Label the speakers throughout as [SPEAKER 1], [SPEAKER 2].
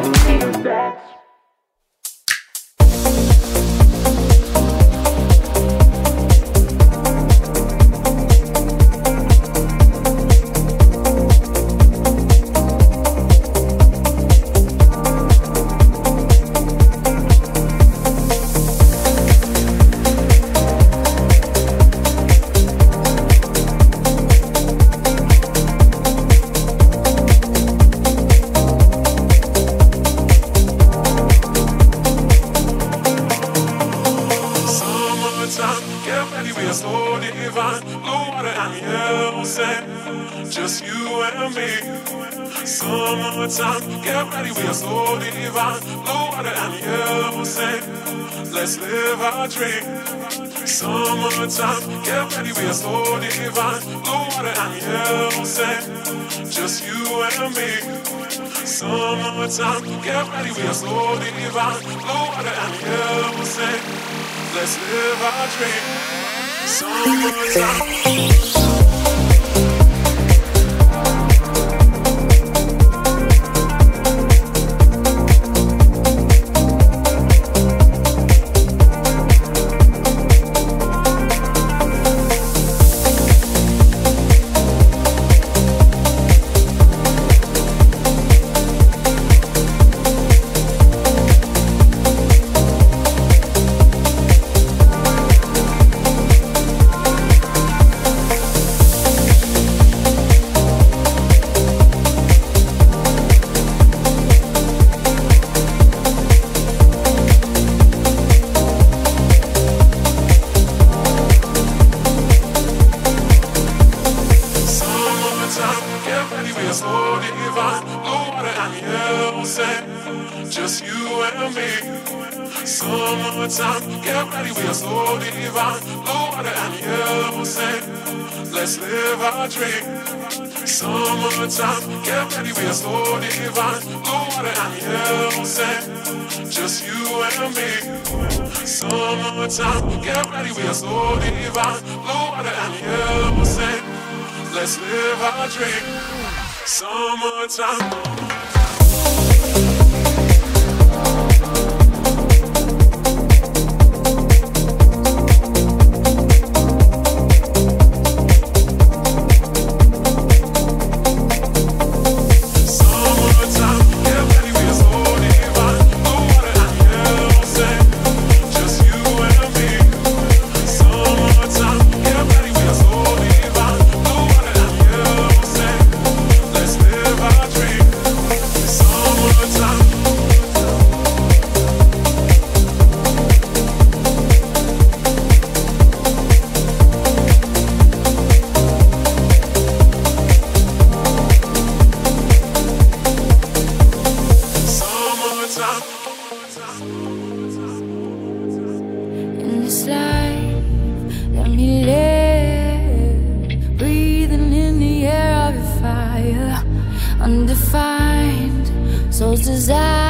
[SPEAKER 1] Back.
[SPEAKER 2] let's live our dream. Summertime, get ready, we are so divine. Blue water and yellow sand, just you and me. Summertime, get ready, we are so divine. Blue water and yellow sand, let's live our dream. Summertime. Summertime.
[SPEAKER 1] those desires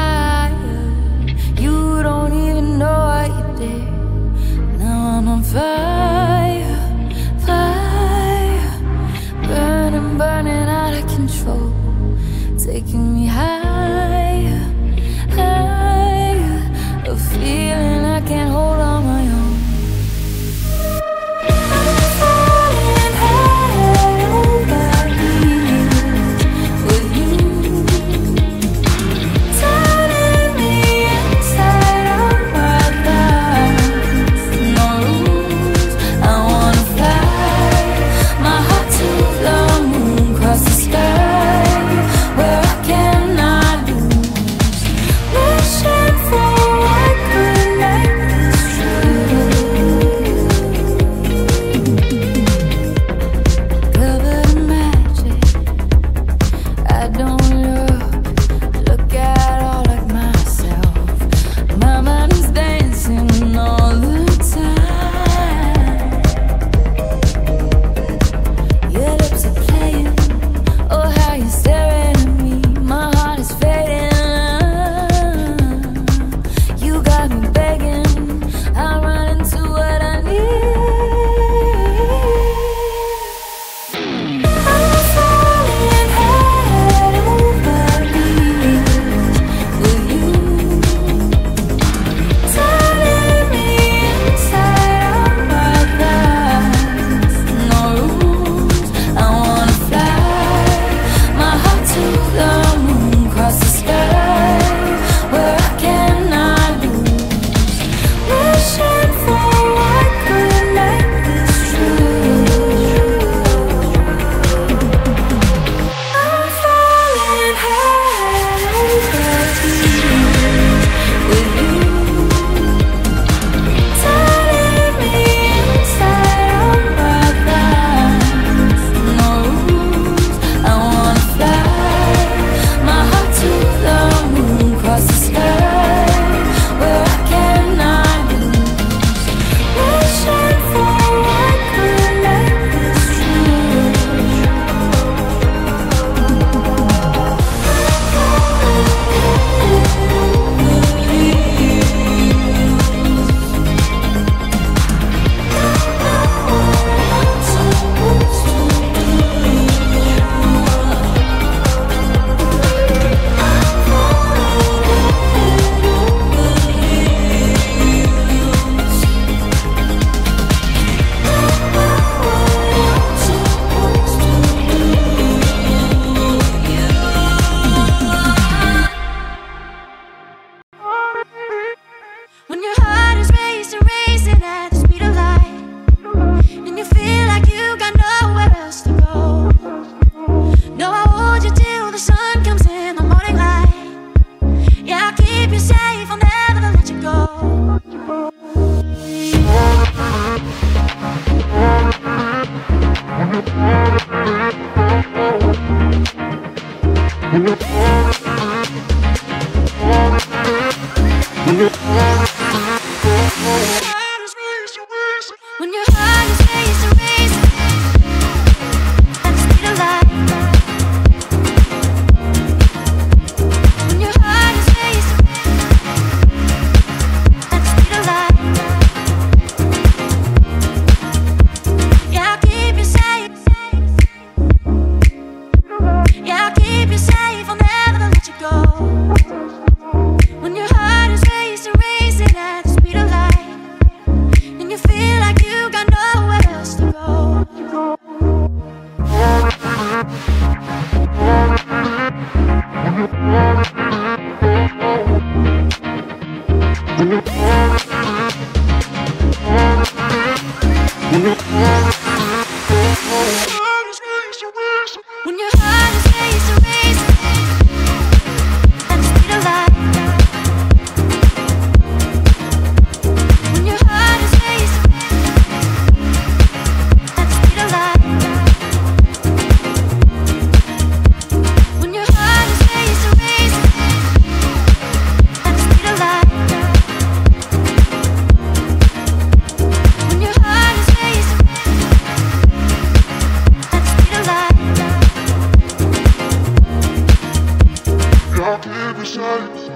[SPEAKER 3] I keep you safe.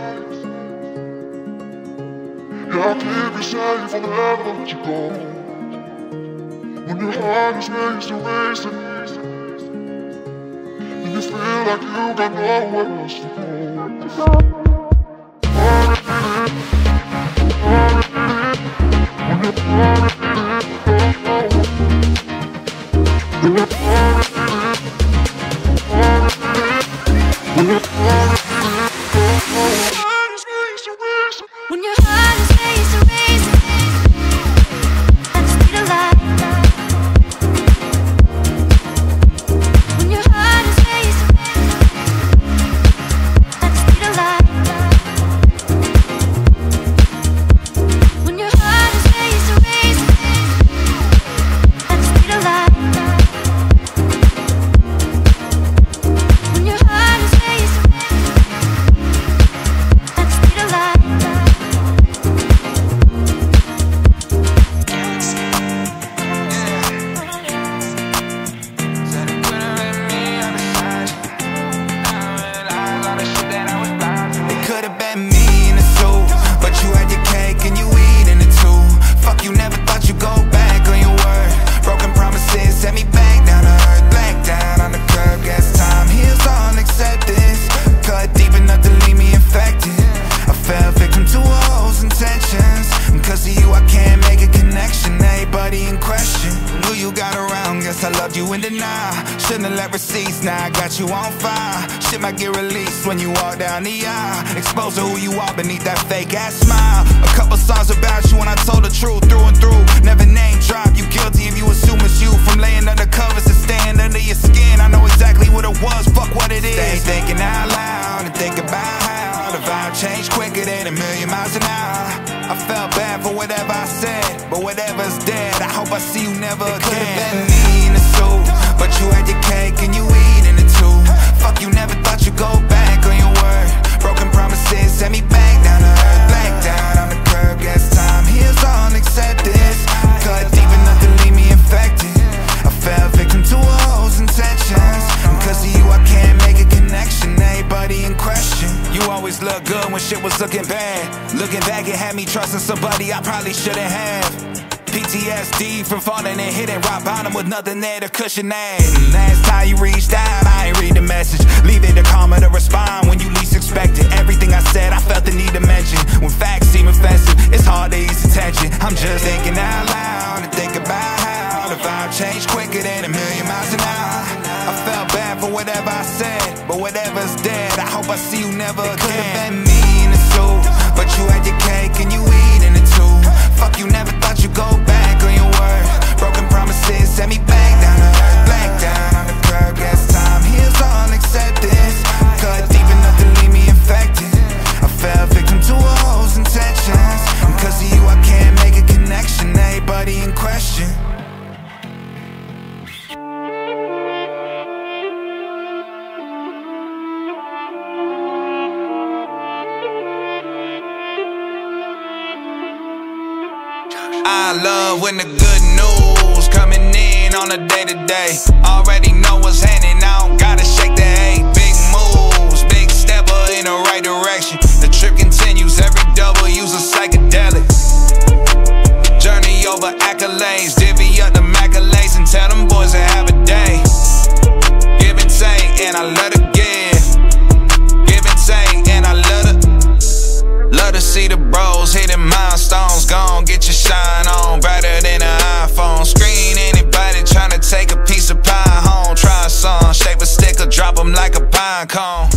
[SPEAKER 3] Yeah, I keep you safe from wherever you go. When your heart is racing, racing, and you feel like you got nowhere else to go. When you're
[SPEAKER 4] seats, now I got you on fire. Shit might get released when you walk down the aisle. Exposed to who you are beneath that fake ass smile. A couple songs about you when I told the truth through and through. Never name drop, you guilty if you assume it's you. From laying under covers to staying under your skin. I know exactly what it was, fuck what it is. Stay thinking out loud and think about how the vibe changed quicker than a million miles an hour. I felt bad for whatever I said, but whatever's dead, I hope I see you never it again. Could have been me in the suit. But you had your cake and you eating it too. Fuck, you never thought you'd go back on your word. Broken promises send me back down to earth. Back down on the curb, guess time heals all acceptance Cut deep enough to leave me infected. I fell victim to a hoe's intentions. Cause of you I can't make a connection, everybody in question? You always looked good when shit was looking bad. Looking back it had me trusting somebody I probably shouldn't have. PTSD from falling and hitting rock bottom with nothing there to cushion that. Last time you reached out, I ain't read the message. Leave it to karma to respond when you least expect it. Everything I said, I felt the need to mention. When facts seem offensive, it's hard to ease attention. I'm just thinking out loud and think about how the vibe changed quicker than a million miles an hour. I felt bad for whatever I said, but whatever's dead, I hope I see you never it again. Could have been in and suit, but you had your cake and you. Fuck you, never thought you'd go back on your word. Broken promises set me back down to earth. Black down on the curb, guess time heals all acceptance. Cut deep enough to leave me infected. I fell victim to a hoe's intentions. I'm cause of you, I can't make a connection. Everybody in question. Love when the good news coming in on a day to day. Already know what's happening, I don't gotta shake the eight. Big moves, big stepper in the right direction. The trip continues, every double use a psychedelic. Journey over accolades, divvy up the accolades and tell them boys to have a day. Give and take, and I love to milestones. Gone, get your shine on. Brighter than an iPhone. Screen anybody trying to take a piece of pie home. Try some, shape a stick or drop 'em like a pine cone.